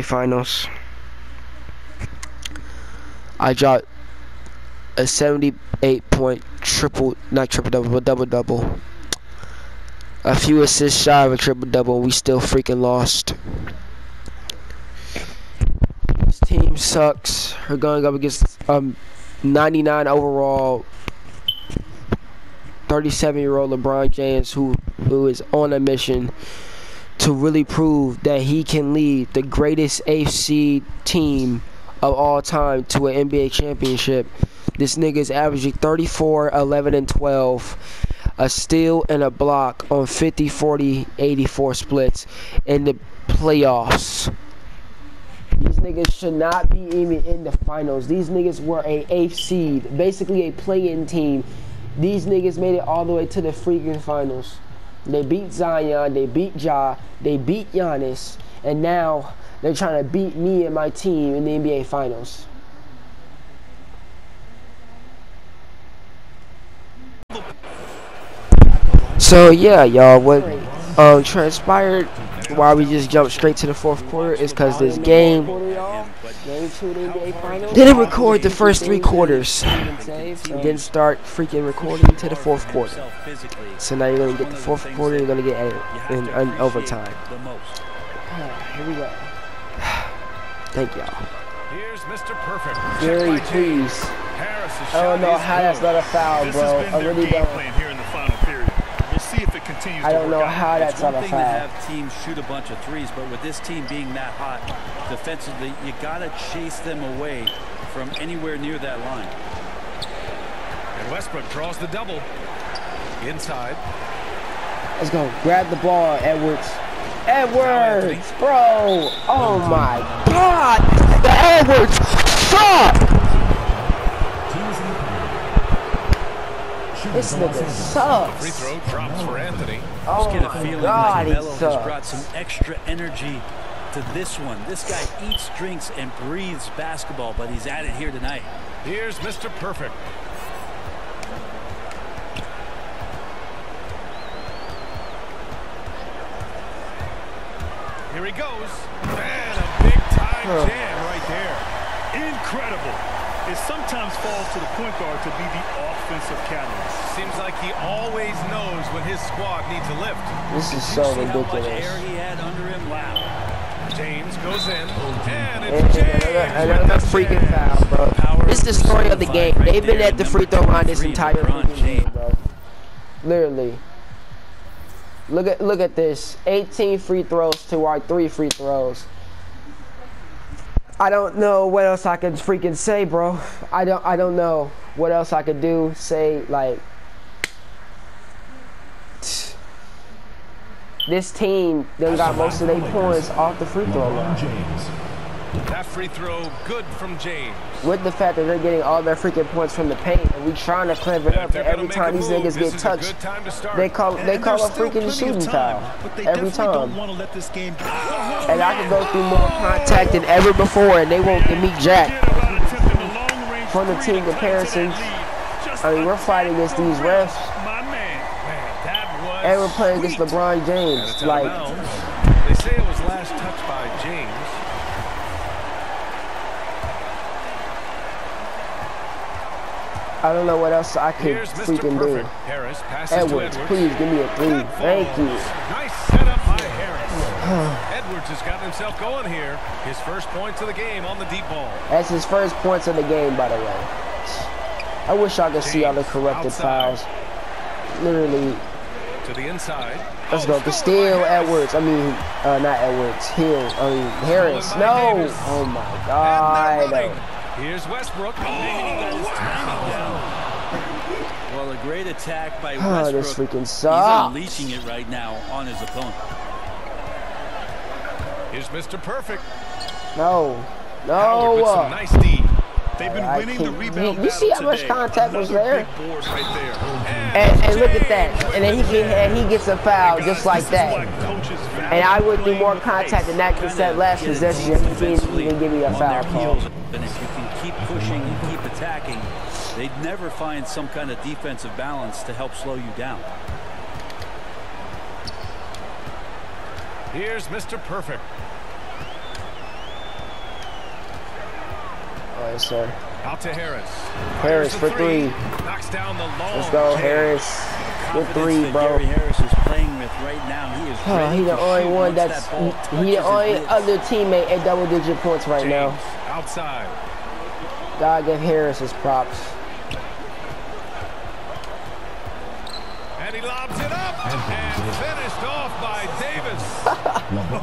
finals. I dropped a 78 point triple, not triple double, but double double. A few assists shy of a triple double. We still freaking lost. This team sucks. We're going up against um 99 overall, 37 year old LeBron James, who who is on a mission to really prove that he can lead the greatest AFC team of all time to an NBA championship. This nigga is averaging 34, 11, and 12. A steal and a block on 50, 40, 84 splits in the playoffs. These niggas should not be even in the finals. These niggas were a eighth seed, basically a play-in team. These niggas made it all the way to the freaking finals. They beat Zion, they beat Ja, they beat Giannis, and now they're trying to beat me and my team in the NBA Finals. So yeah, y'all, what um, transpired why we just jumped straight to the fourth quarter is because this game didn't record the first three quarters. Didn't start freaking recording to the fourth quarter. So now you're gonna get the fourth quarter. You're gonna get in, in, in overtime. Here we go. Thank y'all. Here's Mr. Perfect. Very pleased. I don't know how that's not a foul, bro. I really don't. Here in the final period. We'll see if it continues I don't to know work out. how that's It's not one a thing to have teams shoot a bunch of threes, but with this team being that hot defensively, you got to chase them away from anywhere near that line. And Westbrook draws the double. Inside. Let's go. Grab the ball, Edwards. Edwards, bro. Oh my God. The Edwards. Stop. This nigga Free throw drops for Anthony. Oh Just get a my feeling God, like he Melo has brought some extra energy to this one. This guy eats, drinks, and breathes basketball, but he's at it here tonight. Here's Mr. Perfect. Here he goes. And a big time jam right there. Incredible. It sometimes falls to the point guard to be the offensive catalyst. Seems like he always knows when his squad needs a lift. This is See so ridiculous. air he had under him? Wow. James goes in. And And it's James. another, with the freaking foul, bro. This is the story of the game. Right They've been at the free throw line this entire game, bro. Literally. Look at look at this. 18 free throws to our three free throws. I don't know what else I could freaking say, bro. I don't I don't know what else I could do. Say like this team done got most of their points off the free throw line. That free throw good from James. with the fact that they're getting all their freaking points from the paint, and we trying to clever it up. if they're But gonna every time these niggas get touched, to they call they And call a freaking shooting time, foul every time. let this game get And I can go through more contact than ever before, and they won't give me jack. about attempting a long-range From the team to cut to that comparisons, I mean, we're fighting against these refs, man. Man, that was and we're playing against. LeBron James. it's out of Like. They say it was last touched by James. I don't know what else I could freaking do. Harris Edwards, Edwards. please give me a three. Thank you. Nice setup by Harris. Edwards has gotten himself going here. His first points of the game on the deep ball. That's his first points of the game, by the way. I wish I could see all the corrected outside. fouls. Literally, To the inside. Let's Oh, go. Castillo, Edwards. I mean, uh, not Edwards. Hill. I mean, Harris. No. Davis. Oh my God. Running. Here's Westbrook. Oh, wow. Well, a great attack by Oh, Westbrook. this freaking He's unleashing it right now on his opponent. Here's Mr. Perfect. No. Howard with No. some nice D. They've been I winning the rebound you- you see battle how much today. contact was there? right there. And, and look at that. And then he get and he gets a foul just like that. why coaches value And I would do more contact pace. than that because that last get it possession deep he didn't even give me a on foul call. And if you can keep pushing and keep attacking, they'd never find some kind of defensive balance to help slow you down. Here's Mr. Perfect. Yes, sir. Out to Harris. Harris for three. Knocks down the long Let's go. Harris. Good Confidence three, bro. Gary Harris is playing with right now. He is Oh, ready he the only one that's that he, he the only other teammate at double digit points right James now. outside. Gotta give Harris his props.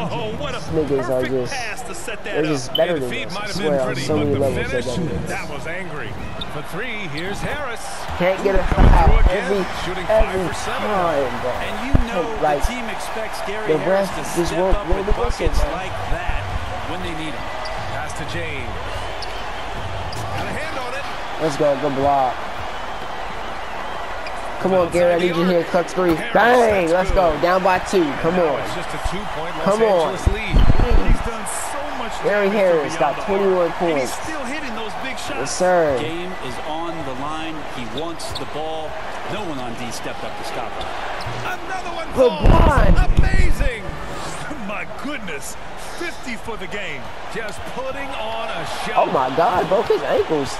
Oh, oh, what a niggas are just- pass to set that They're up. just better Yeah, than us. might I have swear been on pretty, so many levels they're better than us. that was angry. For three, here's Harris. Can't get a foul every every for seven. time, bro. And you know Like, the team expects Gary the Harris to just step up blow with buckets man. like that when they need him. Pass to James. Got a hand on it. Let's go, good block. Come on, Gary, I need you here, cut three. Bang, let's go, down by two. Come on. It's just a two-point Come on. Angeles lead. He's done so much Gary damage Harris got 21 arc, he's points. still hitting those big Yes, shots. sir. Game is on the line. He wants the ball. No one on D stepped up to stop him. Another one LeBron. falls. Amazing. My goodness, 50 for the game. Just putting on a show. Oh my God, broke his ankles.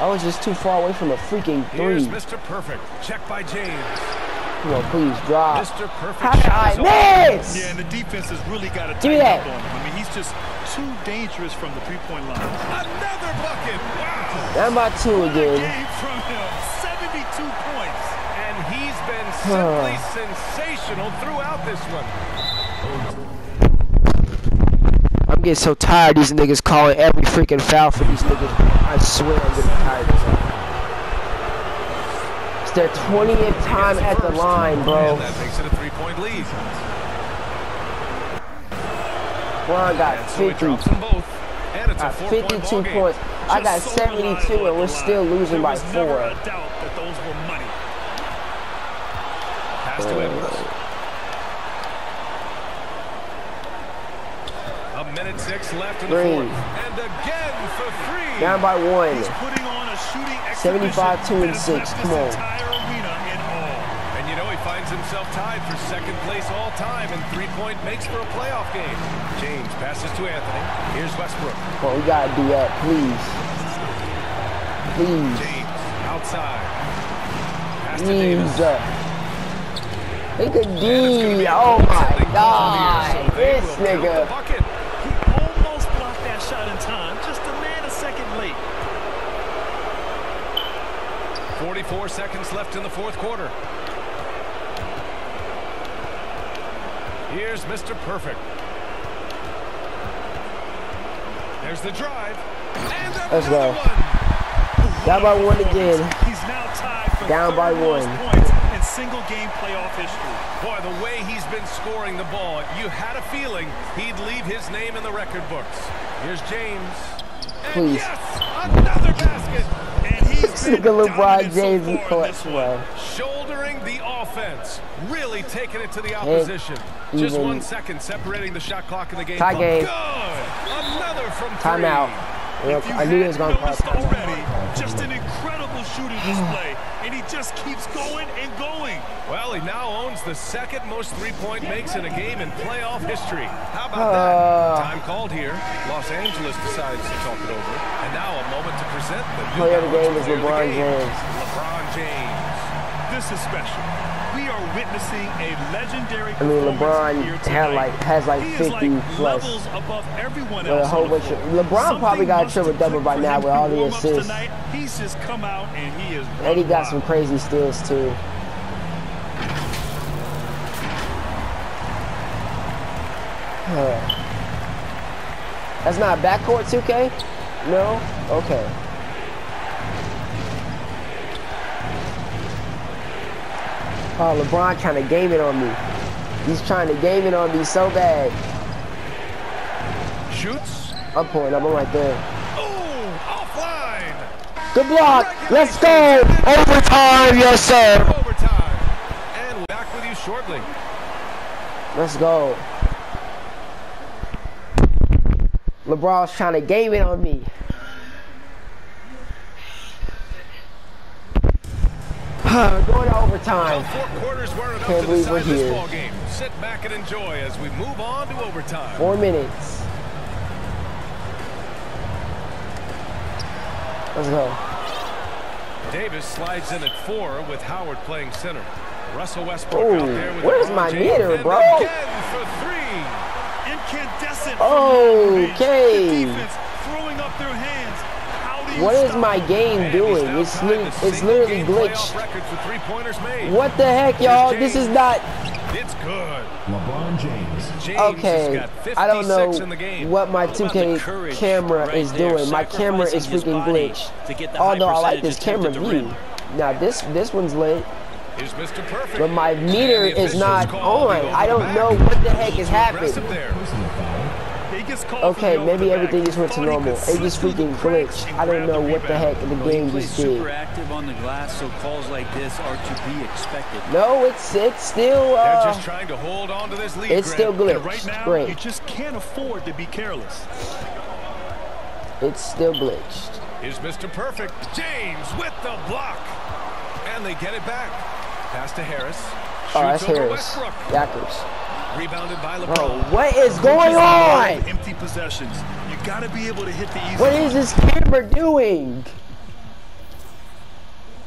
I was just too far away from a freaking Here's three. Mr. Perfect. Check by James. Come on, please drop. Mr. Perfect How did I miss? Yeah, and the defense has really got to Give me tighten up that. on him. I mean, he's just too dangerous from the three-point line. Another bucket. Wow. Down by two again. from him. 72 points. And he's been simply sensational throughout this one. Oh, I'm getting so tired these niggas calling every freaking foul for these niggas. I swear I'm getting tired of this. It's their 20th time at the line, bro. That makes it a three-point lead. Ron got And so 50. drops both. And it's a Got four-point 52 ball game. points. I got 72 and we're still losing by four. a doubt that those were money. Pass to uh, Edwards. A minute six left in the fourth. And again for three. Down by one. He's putting on a shooting 75, two, and exhibition that has six. Come on. entire arena in awe. And you know he finds himself tied for second place all time in three-point makes for a playoff game. James passes to Anthony. Here's Westbrook. Well, we gotta do that, please. Please. James outside. Pass to Davis. Look at And it's gonna be D. a Oh my sending ball in the air, God. This nigga. bucket. He almost blocked that shot in time, just a man a second late. 44 seconds left in the fourth quarter. Here's Mr. Perfect. There's the drive. And Let's go. one. Down by one again. He's now tied for Down by most one. points in single game playoff history. Boy, the way he's been scoring the ball, you had a feeling he'd leave his name in the record books. Here's James. And Please. yes, another basket. Nigga LeBron James in far in clutch, bro. Shouldering the offense, really taking it to the opposition. Just even- one second separating the shot clock in the game. Tie game. Good. Another from. Timeout. Yep, If you I knew he was gonna call noticed timeout. already, just an incredible shooting display, and he just keeps going and going. Well, he now owns the second most three-point makes in a game in playoff history. How about Uh. that? Time called here. Los Angeles decides to talk it over. And now a moment to present the new Player of the game is player of the LeBron. James. LeBron James. This is special. We are witnessing a legendary I mean, LeBron had like has like He 50 like plus. above everyone With a whole bunch of-. LeBron probably got a triple double by now with all the him in warm-ups assists. Tonight. He's just come out and he is. And he got some crazy steals too. That's not backcourt 2K? No? Okay. Oh, LeBron trying to game it on me. He's trying to game it on me so bad. Shoots. I'm pulling up. I'm right there. Oh, offline. Good block. Let's go. Overtime. Yes, sir. Overtime. And back with you shortly. Let's go. LeBron's trying to game it on me. Going to Well, overtime. four quarters weren't enough Can't to believe we're this here. ball game. Sit back and enjoy as we move on to overtime. Four minutes. Let's go. Davis slides in at four with Howard playing center. Russell Westbrook Ooh, out there with where's my James, meter, bro? For three. Incandescent. Okay. The defense throwing up their hands. How do you What is my game doing? It's li- it's literally glitched. record for three-pointers made. What the heck, y'all? This is not It's good. LeBron James. James okay. I don't know what my How about the 2K camera right is there, doing. My camera is freaking glitched. to get the high Although I like this camera view. Now this this one's lit, Here's Mr. Perfect. but my meter is not on. I don't know what the heck is happening. Okay, maybe everything just went to normal. It just freaking glitched. I don't know what the heck the game just did. active on the glass, so calls like this are to be expected. No, it's it's still They're uh, just trying to hold on to this lead. it's still. And right glitched. now, you just can't afford to be careless. it's still glitched. Here's Mr. Perfect. James with the block. And they get it back. Pass to Harris. Oh, that's Harris. Yackers. Rebounded by Bro, what is going on? Empty possessions. You got to be able to hit the easy. What is this camera doing?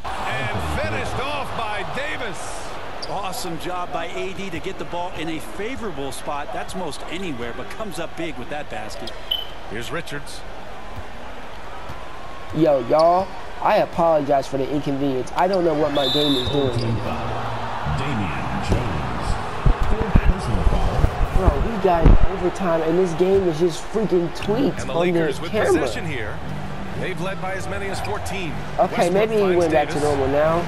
And finished off by Davis. Awesome job by AD to get the ball in a favorable spot. That's most anywhere, but comes up big with that basket. Here's Richards. Yo, y'all, I apologize for the inconvenience. I don't know what my game is doing. Team foul. Damian Jones. Third personal foul. Bro, we got overtime, and this game is just freaking tweaked And the on the Lakers with camera. possession here. They've led by as many as 14. Okay, Westbrook maybe he finds went back to normal now.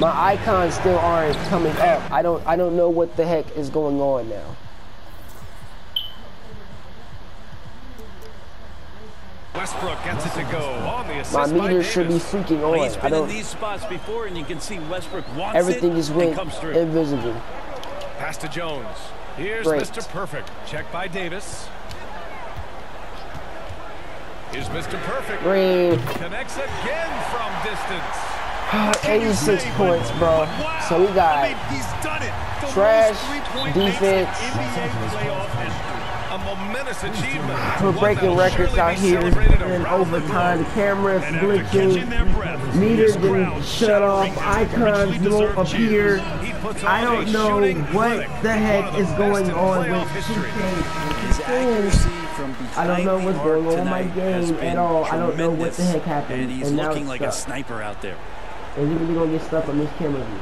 My icons still aren't coming up. I don't I don't know what the heck is going on now. Westbrook gets it to go on the assist My by meter Davis. should be freaking Well, he's on. I been in don't these spots before, and you can see Westbrook wants everything it just and went comes through. invisible. Pass to Jones. Here's Great. Mr. Perfect. Check by Davis. Here's Mr. Perfect. Green. Connects again from distance. 86 points, bro. Wow. So we got I mean, he's done it. Trash, most three-point makes defense. In NBA playoff history. A momentous achievement. We're One breaking records out here in overtime. The globe. camera is And after catching their glitching. Meters this shut off. shouting Icons don't appear. cheers. He puts I don't know what the heck is going on with history. 2K. His accuracy from behind I don't know what's going on with my game at all. I don't know what the heck happened, And he's and now looking it's like a sniper out there. Is he really gonna get stuck on this camera view?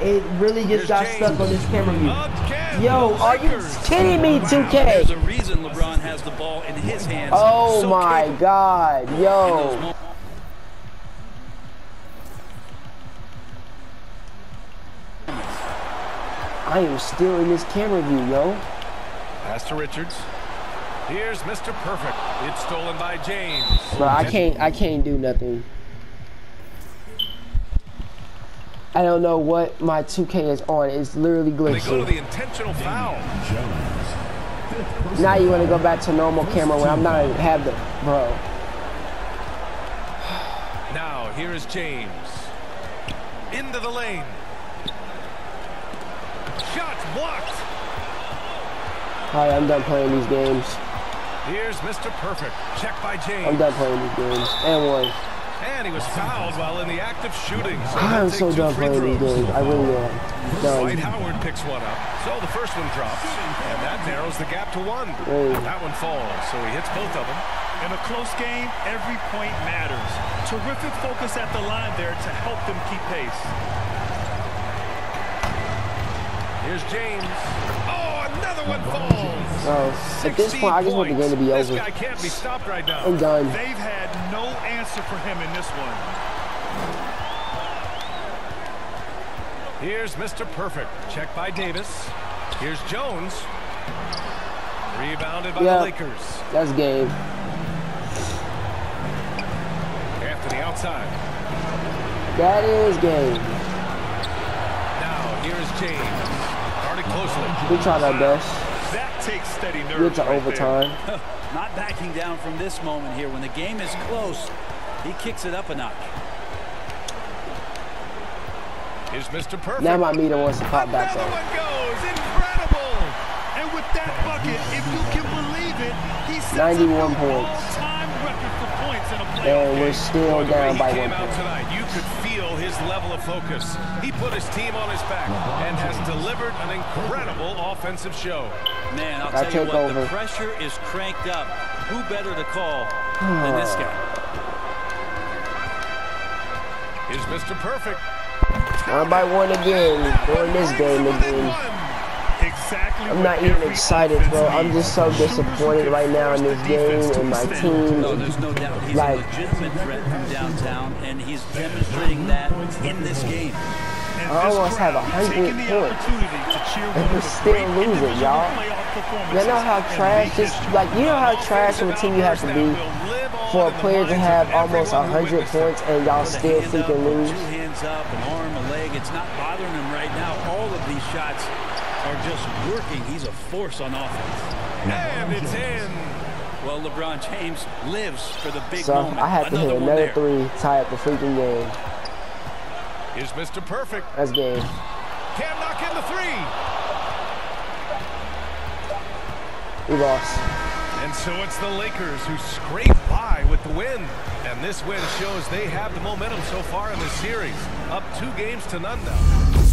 It really just Here's got James. stuck on this camera view. Again, Yo, are you kidding me, 2K? There's 2K? a reason LeBron has the ball in his hands. Oh So my capable god, yo. I am still in this camera view, yo. Pass to Richards. Here's Mr. Perfect. It's stolen by James. Bro, I can't I can't do nothing. I don't know what my 2K is on. It's literally They go to glitching. the intentional foul. Jones. Fifth personal Now you want to go back to normal camera when I'm not even have the bro. Now, here is James. Into the lane. Shots blocked. Alright, I'm done playing these games. Here's Mr. Perfect. Check by James. I'm done playing these games. And one. And he was fouled while in the act of shooting. So I'm so take done playing these games. I really uh, am. Dwight Howard picks one up. So the first one drops. And that narrows the gap to one. Hey. That one falls. So he hits both of them. In a close game, every point matters. Terrific focus at the line there to help them keep pace. Here's James. Another one falls. Bro, at this point, I just want the game to be over. This guy can't be stopped right now. I'm done. They've had no answer for him in this one. Here's Mr. Perfect. Check by Davis. Here's Jones. Rebounded by Yeah. the Lakers. That's game. After the outside. That is game. Now here is James. Guarded closely. We tried our best. That takes steady Get nerves to right there. overtime. Not backing down from this moment here. When the game is close, he kicks it up a notch. Here's Mr. Perfect. Now my meter wants to pop back Another up. one goes. Incredible. And with that bucket, if you can believe it, he sets 91 points. And we're game. still Boy, the way down by came one point. tonight, you could feel his level of focus. He put his team on his back and has delivered an incredible offensive show. Man, I'll I tell you what, over. the pressure is cranked up. Who better to call than this guy? Here's Mr. Perfect. Down by one again. During this game again. Exactly I'm not even excited, offense bro. I'm just so disappointed right now in force this the defense game and my team. No, there's no doubt he's Like- a legitimate threat from downtown, and he's demonstrating that in this game. I this almost have a 100 taking the points. opportunity to cheer And one we're of the still great losing, y'all. playoff You know how trash league this, like, you know how trash of a team you have to be for a player to have almost a 100 points and y'all still hand freaking up, lose? Two hands up, an arm, a leg. It's not bothering him right now. All of these shots are just working. He's a force on offense. And it's in. Well, LeBron James lives for the big So moment. I have to hit one another there. three, tie up the freaking game. Is Mr. Perfect. That's game. Can't knock in the three. We lost. And so it's the Lakers who scrape by with the win. And this win shows they have the momentum so far in this series. Up two games to none now.